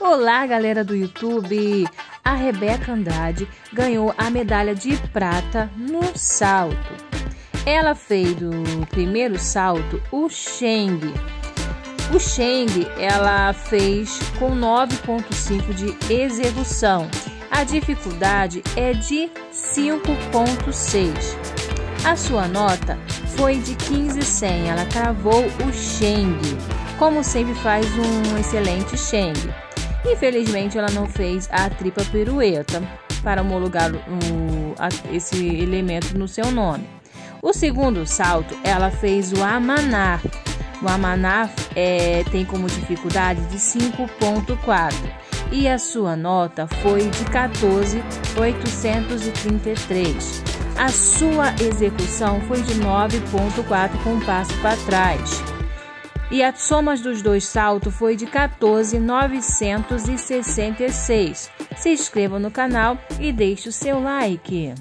Olá, galera do YouTube! A Rebeca Andrade ganhou a medalha de prata no salto. Ela fez do primeiro salto o Cheng. O Cheng ela fez com 9.5 de execução. A dificuldade é de 5.6. A sua nota foi de 15,100. Ela cravou o Cheng. Como sempre faz um excelente Cheng. Infelizmente, ela não fez a tripla pirueta para homologar o, a, esse elemento no seu nome. O segundo salto, ela fez o Amanar. O Amanar é, tem como dificuldade de 5.4 e a sua nota foi de 14.833. A sua execução foi de 9.4 com um passo para trás e a soma dos dois saltos foi de 14.966. Se inscreva no canal e deixe o seu like.